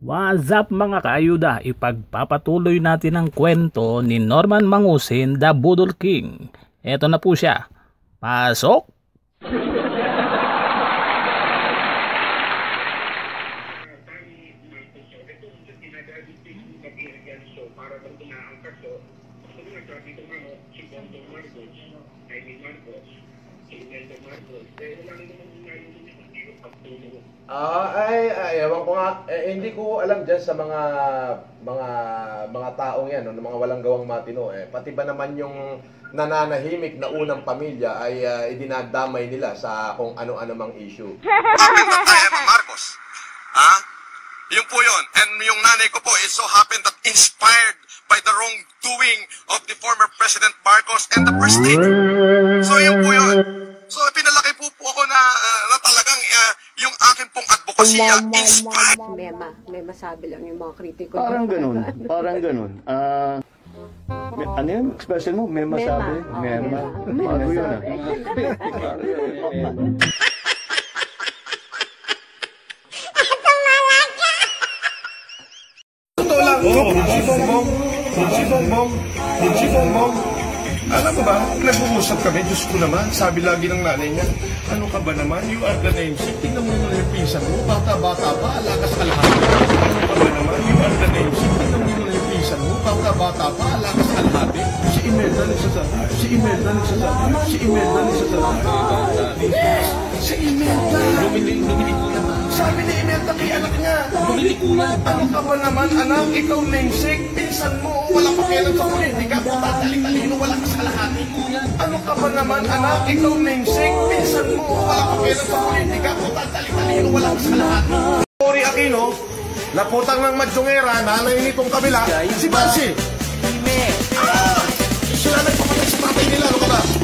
What's up mga kaayuda? Ipagpapatuloy natin ang kwento ni Norman Mangusin, The Budol King. Eto na po siya. Pasok! Para bang tumaangkat so gusto mo nga sabi ko ano si Bongbong Marcos ni Marcos si Imelda Marcos eh wala rin naman yung hindi Ah, ay, ay, ewan ko nga, eh, hindi ko alam dyan sa mga mga mga taong yan, no, mga walang gawang matino. Eh. Pati ba naman yung nananahimik na unang pamilya ay ah, idinadamay nila sa kung ano-ano mang issue. Marcos. Ha? Yun po yun. And yung nanay ko po, it so happened that inspired by the wrongdoing of the former President Marcos and the First Lady. So yun po yun. So pinalaki po po ako na, ah, na talagang ah, yung akin pong advokasya inspired. Mema, may masabi lang yung mga kritiko. Parang ganun. Parang ganun. Ah, may, ano yun? Expression mo? May masabi? Mema. mema. Bago yun ah. Totoo lang, si Bongbong, si Bongbong, si Bongbong. Alam mo ba, nag-uusap kami, Diyos ko naman, sabi lagi ng nanay niya, ano ka ba naman, you are the namesake, tingnan mo muna yung pinsan mo, bata-bata pa, alakas kalahati. Ano ka ba naman, you are the namesake, tingnan mo muna yung pinsan mo, bata-bata pa, alakas kalahati. Si Imelda nagsasabi, si Imelda nagsasabi, si Imelda nagsasabi. Si Imelda! Ni Imelda kay anak Dominik Ano ka ba naman, anak? Ikaw namesake, pinsan mo, walang pakialam sa politika, puta, talik-talino, wala ka sa kalahati. Ano ka ba naman, anak? Ikaw namesake, pinsan mo, walang pakialam sa politika, puta, talik-talino, wala ka sa kalahati. Cory Aquino, naputang ng madyongera, nanay nitong kabila, si Bansi. Ah! Sila nagpapatay sa tatay nila, ano ka ba?